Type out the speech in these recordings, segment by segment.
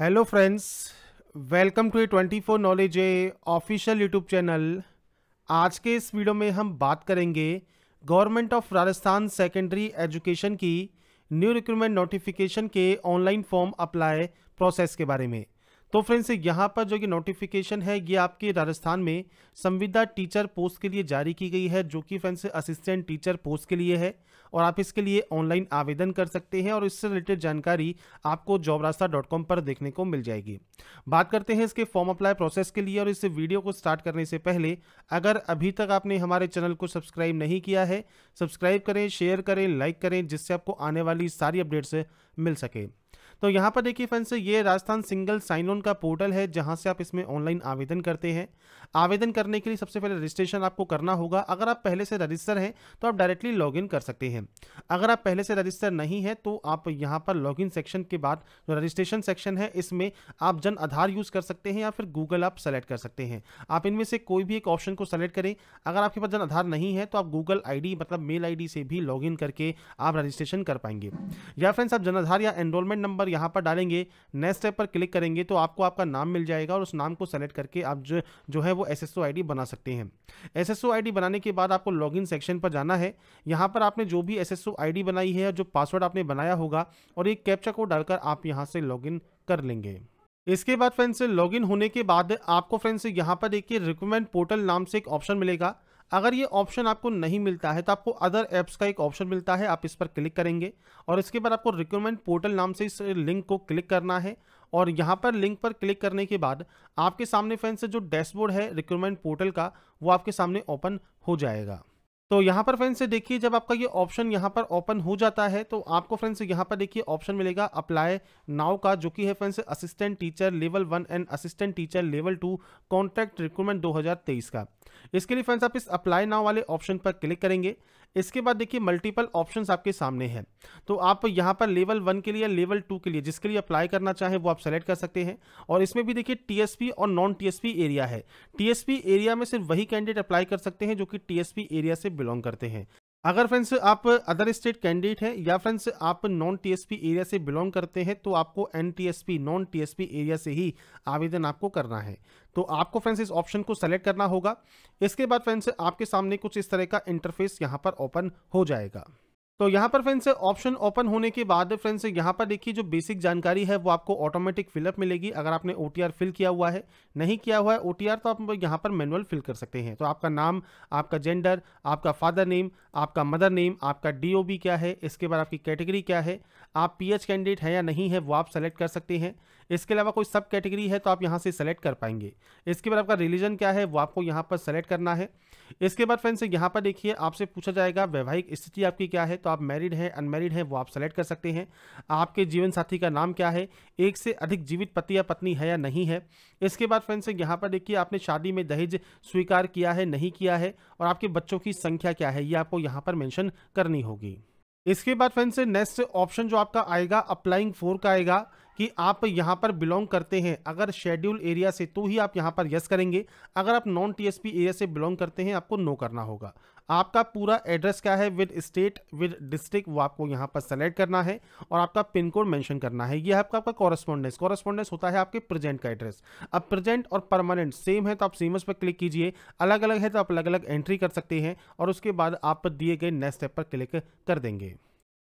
Hello friends welcome to A twenty four knowledge A official YouTube channel आज के इस video में हम बात करेंगे government of Rajasthan secondary education की न्यू रिक्रूटमेंट नोटिफिकेशन के ऑनलाइन फॉर्म अप्लाई प्रोसेस के बारे में। तो फ्रेंड्स यहाँ पर जो कि नोटिफिकेशन है, ये आपके राजस्थान में संविदा टीचर पोस्ट के लिए जारी की गई है, जो कि फ्रेंड्स असिस्टेंट टीचर पोस्ट के लिए है और आप इसके लिए ऑनलाइन आवेदन कर सकते हैं और इससे रिलेटेड जानकारी आपको जॉब रास्ता डॉट कॉम पर देखने को मिल जाएगी। बात करते हैं इसके फॉर्म अप्लाई प्रोसेस के लिए और इस वीडियो को स्टार्ट करने से पहले, अगर अभी तक आपने हमारे चैनल को सब्सक्राइब नहीं किया है सब्सक्राइब करें शेयर करें लाइक करें, जिससे आपको आने वाली सारी अपडेट्स मिल सके। तो यहाँ पर देखिए फ्रेंड्स ये राजस्थान सिंगल साइन ऑन का पोर्टल है, जहाँ से आप इसमें ऑनलाइन आवेदन करते हैं। आवेदन करने के लिए सबसे पहले रजिस्ट्रेशन आपको करना होगा। अगर आप पहले से रजिस्टर हैं तो आप डायरेक्टली लॉगिन कर सकते हैं। अगर आप पहले से रजिस्टर नहीं है तो आप यहाँ पर लॉगिन सेक्शन के बाद जो रजिस्ट्रेशन सेक्शन है, इसमें आप जन आधार यूज़ कर सकते हैं या फिर गूगल आप सेलेक्ट कर सकते हैं। आप इनमें से कोई भी एक ऑप्शन को सेलेक्ट करें। अगर आपके पास जन आधार नहीं है तो आप गूगल आई मतलब मेल आईडी से भी लॉग करके आप रजिस्ट्रेशन कर पाएँगे। या फ्रेंड्स आप जन आधार या एनरोलमेंट नंबर यहाँ पर डालेंगे नेक्स्ट स्टेप पर क्लिक करेंगे तो आपको आपका नाम मिल जाएगा और उस नाम को सेलेक्ट करके आप जो जो है वो एस एस बना सकते हैं। एस एस बनाने के बाद आपको लॉगिन सेक्शन पर जाना है। यहाँ पर आपने जो भी एस एस बनाई है जो पासवर्ड आपने बनाया होगा और एक कैप्चा को डालकर आप यहाँ से लॉगिन कर लेंगे। इसके बाद फ्रेंड्स लॉगिन होने के बाद आपको फ्रेंड्स यहाँ पर देखिए रिक्रूटमेंट पोर्टल नाम से एक ऑप्शन मिलेगा। अगर ये ऑप्शन आपको नहीं मिलता है तो आपको अदर ऐप्स का एक ऑप्शन मिलता है, आप इस पर क्लिक करेंगे। और इसके बाद आपको रिक्रूटमेंट पोर्टल नाम से इस लिंक को क्लिक करना है। और यहाँ पर लिंक पर क्लिक करने के बाद आपके सामने फ़ैन से जो डैशबोर्ड है रिक्रूटमेंट पोर्टल का, वो आपके सामने ओपन हो जाएगा। तो यहाँ पर फ्रेंड्स देखिए, जब आपका ये ऑप्शन यहाँ पर ओपन हो जाता है तो आपको फ्रेंड्स यहाँ पर देखिए ऑप्शन मिलेगा अप्लाई नाउ का, जो कि है friends assistant teacher level one and assistant teacher level two contract recruitment 2023 का। इसके लिए फ्रेंड्स आप इस अप्लाई नाउ वाले ऑप्शन पर क्लिक करेंगे। इसके बाद देखिए मल्टीपल ऑप्शंस आपके सामने हैं। तो आप यहाँ पर लेवल वन के लिए लेवल टू के लिए जिसके लिए अप्लाई करना चाहे वो आप सेलेक्ट कर सकते हैं। और इसमें भी देखिए टीएसपी और नॉन टीएसपी एरिया है। टीएसपी एरिया में सिर्फ़ वही कैंडिडेट अप्लाई कर सकते हैं जो कि टीएसपी एरिया से बिलोंग करते हैं। अगर फ्रेंड्स आप अदर स्टेट कैंडिडेट हैं या फ्रेंड्स आप नॉन टीएसपी एरिया से बिलोंग करते हैं तो आपको N TSP non TSP area से ही आवेदन आपको करना है। तो आपको फ्रेंड्स इस ऑप्शन को सेलेक्ट करना होगा। इसके बाद फ्रेंड्स आपके सामने कुछ इस तरह का इंटरफेस यहाँ पर ओपन हो जाएगा। तो यहाँ पर फ्रेंड्स ऑप्शन ओपन होने के बाद फ्रेंड्स यहाँ पर देखिए जो बेसिक जानकारी है, वो आपको ऑटोमेटिक फिलअप मिलेगी अगर आपने ओटीआर फिल किया हुआ है। नहीं किया हुआ है ओटीआर तो आप यहाँ पर मैनुअल फिल कर सकते हैं। तो आपका नाम, आपका जेंडर आपका फादर नेम आपका मदर नेम आपका डीओबी क्या है, इसके बाद आपकी कैटेगरी क्या है, आप पीएच कैंडिडेट हैं या नहीं है, वो आप सेलेक्ट कर सकते हैं। इसके अलावा कोई सब कैटेगरी है तो आप यहाँ से सेलेक्ट कर पाएँगे। इसके बाद आपका रिलीजन क्या है, वो आपको यहाँ पर सेलेक्ट करना है। इसके बाद फ्रेंड्स यहाँ पर देखिए, आपसे पूछा जाएगा वैवाहिक स्थिति आपकी क्या है तो आप मैरिड हैं अनमेरिड हैं, वो आप सेलेक्ट कर सकते हैं। आपके जीवन साथी का नाम क्या है, एक से अधिक जीवित पति या पत्नी है या नहीं है। इसके बाद फ्रेंड्स यहाँ पर देखिए, आपने शादी में दहेज स्वीकार किया है, नहीं किया है, और आपके बच्चों की संख्या क्या है, ये आपको यहाँ पर मैंशन करनी होगी। इसके बाद फ्रेंड्स नेक्स्ट ऑप्शन जो आपका आएगा अप्लाइंग फोर का आएगा। कि आप यहाँ पर बिलोंग करते हैं। अगर शेड्यूल एरिया से तो ही आप यहाँ पर यस करेंगे। अगर आप नॉन टीएसपी एरिया से बिलोंग करते हैं, आपको नो करना होगा। आपका पूरा एड्रेस क्या है? विद स्टेट विद डिस्ट्रिक्ट वो आपको यहाँ पर सेलेक्ट करना है और आपका पिन कोड मेंशन करना है। ये है आपका आपका कॉरेस्पॉन्डेंस कॉरेस्पॉन्डेंस होता है आपके प्रेजेंट का एड्रेस अब प्रेजेंट और परमानेंट सेम है तो आप सेमस पर क्लिक कीजिए। अलग अलग है तो आप अलग अलग एंट्री कर सकते हैं और उसके बाद आप दिए गए नेक्स्ट स्टेप पर क्लिक कर देंगे।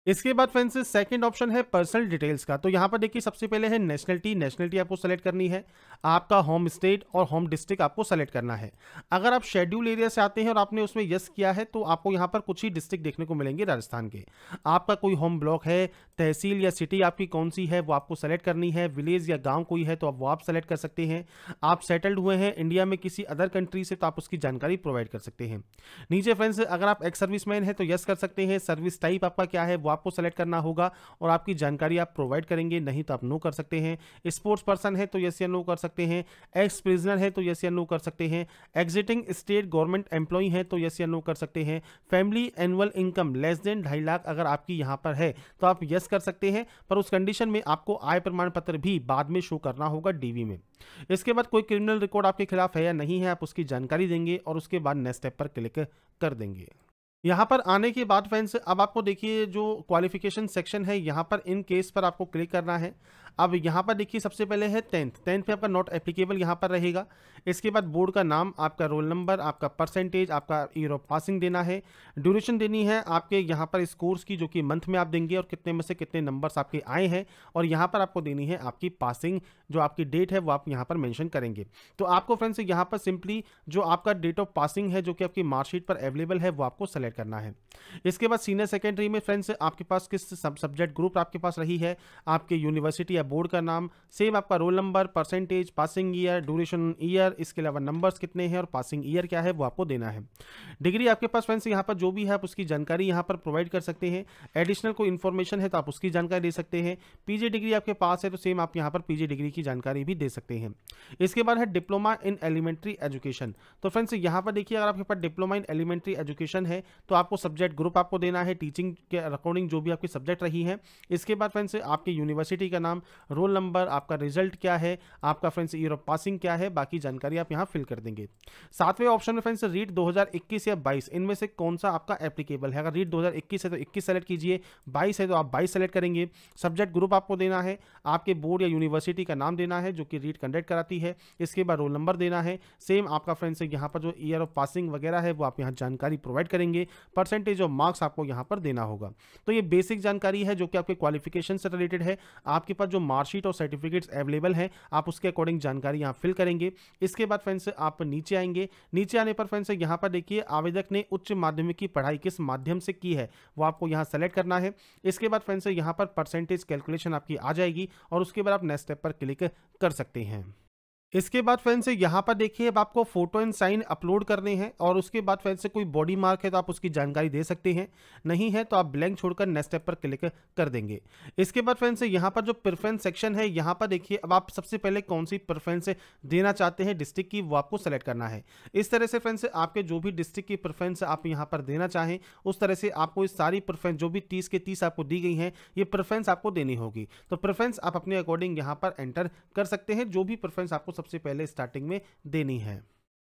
इसके बाद फ्रेंड्स सेकंड ऑप्शन है पर्सनल डिटेल्स का। तो यहाँ पर देखिए, सबसे पहले है नेशनलिटी नेशनलिटी आपको सेलेक्ट करनी है। आपका होम स्टेट और होम डिस्ट्रिक्ट आपको सेलेक्ट करना है। अगर आप शेड्यूल एरिया से आते हैं और आपने उसमें यस किया है तो आपको यहाँ पर कुछ ही डिस्ट्रिक्ट देखने को मिलेंगे राजस्थान के। आपका कोई होम ब्लॉक है, तहसील या सिटी आपकी कौन सी है, वो आपको सेलेक्ट करनी है। विलेज या गाँव कोई है तो आप वो आप सेलेक्ट कर सकते हैं। आप सेटल्ड हुए हैं इंडिया में किसी अदर कंट्री से तो आप उसकी जानकारी प्रोवाइड कर सकते हैं। नीचे फ्रेंड्स अगर आप एक्स सर्विसमैन है तो यस कर सकते हैं। सर्विस टाइप आपका क्या है, वो आपको सेलेक्ट करना होगा और आपकी जानकारी आप प्रोवाइड करेंगे, नहीं तो आप नो कर सकते हैं। स्पोर्ट्स पर्सन है तो यस या नो कर सकते हैं। एक्स प्रिजनर है तो यस या नो कर सकते हैं। एग्जिटिंग स्टेट गवर्नमेंट एम्प्लॉय है तो यस या नो कर सकते हैं। Family annual income less than ढाई लाख अगर आपकी यहाँ पर है तो आप यस कर सकते हैं, पर उस कंडीशन में आपको आय प्रमाण पत्र भी बाद में शो करना होगा डीवी में। इसके बाद कोई क्रिमिनल रिकॉर्ड आपके खिलाफ है या नहीं है, आप उसकी जानकारी देंगे और उसके बाद नेक्स्ट स्टेप पर क्लिक कर देंगे। यहाँ पर आने के बाद फ्रेंड्स अब आपको देखिए जो क्वालिफिकेशन सेक्शन है, यहाँ पर इन केस पर आपको क्लिक करना है। अब यहाँ पर देखिए, सबसे पहले है टेंथ टेंथ पे आपका नॉट एप्लीकेबल यहाँ पर रहेगा। इसके बाद बोर्ड का नाम, आपका रोल नंबर आपका परसेंटेज आपका ईयर ऑफ़ पासिंग देना है। ड्यूरेशन देनी है आपके यहाँ पर इस कोर्स की, जो कि मंथ में आप देंगे और कितने में से कितने नंबर्स आपके आए हैं। और यहाँ पर आपको देनी है आपकी पासिंग जो आपकी डेट है, वो आप यहाँ पर मैंशन करेंगे। तो आपको फ्रेंड्स यहाँ पर सिंपली जो आपका डेट ऑफ़ पासिंग है, जो कि आपकी मार्कशीट पर अवेलेबल है, वो आपको सेलेक्ट करना है। इसके बाद सीनियर सेकेंडरी में फ्रेंड्स आपके पास किस सब्जेक्ट ग्रुप आपके पास रही है? आपके यूनिवर्सिटी या बोर्ड का नाम, सेम आपका roll number percentage passing year duration year इसके अलावा नंबर्स कितने हैं और पासिंग ईयर क्या है, वो आपको देना है। डिग्री आपके पास फ्रेंड्स यहाँ पर जो भी है, आप उसकी जानकारी यहाँ पर प्रोवाइड कर सकते हैं। एडिशनल कोई इन्फॉर्मेशन है तो आप उसकी जानकारी दे सकते हैं। पीजी डिग्री आपके पास है तो सेम आप यहाँ पर पीजी डिग्री की जानकारी भी दे सकते हैं। इसके बाद है डिप्लोमा इन एलिमेंट्री एजुकेशन तो फ्रेंड्स यहाँ पर देखिए, अगर आपके पास डिप्लोमा इन एलिमेंट्री एजुकेशन है तो आपको सब्जेक्ट ग्रुप आपको देना है टीचिंग के अकॉर्डिंग जो भी आपकी सब्जेक्ट रही है। इसके बाद फ्रेंड्स आपकी यूनिवर्सिटी का नाम रोल नंबर, आपका रिज़ल्ट क्या है, आपका फ्रेंड्स ईयर ऑफ़ पासिंग क्या है, बाकी जानकारी आप यहाँ फिल कर देंगे। सातवें ऑप्शन में फ्रेंड्स रीड 2021 या 22 इनमें से कौन सा आपका एप्लीकेबल है? अगर रीड 2021 है तो 21 सेलेक्ट कीजिए 22 है तो आप 22 सेलेक्ट करेंगे। सब्जेक्ट ग्रुप आपको देना है, आपके बोर्ड या यूनिवर्सिटी का नाम देना है, जो कि रीड कंडक्ट कराती है, इसके बाद रोल नंबर देना है। सेम आपका फ्रेंड्स यहाँ पर जो ईयर ऑफ़ पासिंग वगैरह है, वो आप यहाँ जानकारी प्रोवाइड करेंगे परसेंटेज ऑफ़ मार्क्स आपको यहाँ पर देना होगा। तो ये बेसिक जानकारी है, जो कि आपके क्वालिफिकेशन से रिलेटेड है, आपके पास जो मार्कशीट और सर्टिफिकेट्स अवेलेबल हैं, आप उसके अकॉर्डिंग जानकारी यहाँ फिल करेंगे। इसके बाद फ्रेंड्स, आप नीचे आएँगे। नीचे आने पर फ्रेंड्स, यहाँ पर देखिए, आवेदक ने उच्च माध्यमिक की पढ़ाई किस माध्यम से की है, वो आपको यहाँ सेलेक्ट करना है। इसके बाद फ्रेंड्स, यहाँ पर परसेंटेज कैलकुलेशन आपकी आ जाएगी और उसके बाद आप नेक्स्ट स्टेप पर क्लिक कर सकते हैं। इसके बाद फ्रेंड से यहाँ पर देखिए, अब आपको फ़ोटो एंड साइन अपलोड करने हैं और उसके बाद फ्रेंड से कोई बॉडी मार्क है तो आप उसकी जानकारी दे सकते हैं। नहीं है तो आप ब्लैंक छोड़कर नेक्स्ट स्टेप पर क्लिक कर देंगे। इसके बाद फ्रेंड से यहाँ पर जो प्रेफरेंस सेक्शन है, यहाँ पर देखिए, अब आप सबसे पहले कौन सी प्रेफरेंस देना चाहते हैं डिस्ट्रिक्ट की वो आपको सेलेक्ट करना है। इस तरह से फ्रेंड से आपके जो भी डिस्ट्रिक्ट की प्रेफरेंस आप यहाँ पर देना चाहें, उस तरह से आपको इस सारी प्रेफरेंस जो भी तीस के तीस आपको दी गई हैं, ये प्रेफरेंस आपको देनी होगी। तो प्रेफरेंस आप अपने अकॉर्डिंग यहाँ पर एंटर कर सकते हैं, जो भी प्रेफरेंस आपको सबसे पहले स्टार्टिंग में देनी है।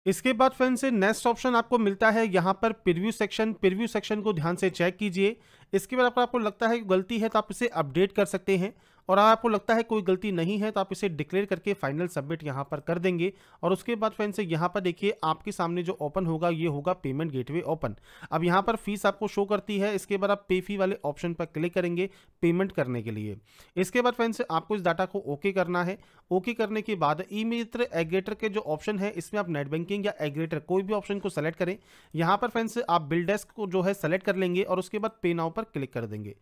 इसके बाद फ्रेंड्स नेक्स्ट ऑप्शन आपको मिलता है यहाँ पर प्रिव्यू सेक्शन प्रिव्यू सेक्शन को ध्यान से चेक कीजिए। इसके बाद आपको आपको लगता है कि गलती है तो आप इसे अपडेट कर सकते हैं। और आपको लगता है कोई गलती नहीं है तो आप इसे डिक्लेयर करके फाइनल सबमिट यहाँ पर कर देंगे। और उसके बाद फ्रेंड से यहाँ पर देखिए आपके सामने जो ओपन होगा, ये होगा पेमेंट गेटवे ओपन अब यहाँ पर फ़ीस आपको शो करती है, इसके बाद आप पे फ़ी वाले ऑप्शन पर क्लिक करेंगे पेमेंट करने के लिए। इसके बाद फ्रेंड से आपको इस डाटा को ओके करना है। ओके करने के बाद ई मित्र एग्रेटर के जो ऑप्शन है, इसमें आप नेट बैंकिंग या एग्रेटर कोई भी ऑप्शन को सेलेक्ट करें। यहाँ पर फ्रेंड्स आप बिल डेस्क को जो है सेलेक्ट कर लेंगे और उसके बाद पे नाउ पर क्लिक कर देंगे।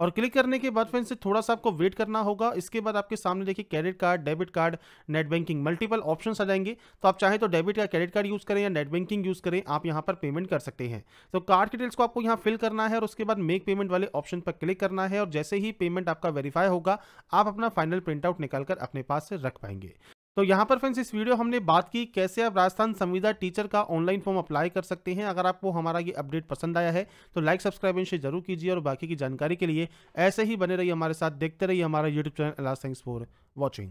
और क्लिक करने के बाद फ्रेंड्स थोड़ा सा आपको वेट करना होगा। इसके बाद आपके सामने देखिए credit card, debit card, net banking, multiple option आ जाएँगे। तो आप चाहें तो डेबिट या क्रेडिट कार्ड यूज़ करें या नेट बैंकिंग यूज़ करें, आप यहाँ पर पेमेंट कर सकते हैं। तो कार्ड डिटेल्स को आपको यहाँ फिल करना है और उसके बाद मेक पेमेंट वाले ऑप्शन पर क्लिक करना है और जैसे ही पेमेंट आपका वेरीफाई होगा, आप अपना फाइनल प्रिंट आउट निकालकर अपने पास से रख पाएँगे। तो यहाँ पर फ्रेंड्स इस वीडियो हमने बात की कैसे आप राजस्थान संविदा टीचर का ऑनलाइन फॉर्म अप्लाई कर सकते हैं। अगर आपको हमारा ये अपडेट पसंद आया है तो लाइक सब्सक्राइब इनसे ज़रूर कीजिए और बाकी की जानकारी के लिए ऐसे ही बने रहिए हमारे साथ। देखते रहिए हमारा YouTube channel thanks for watching